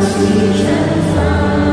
请绽放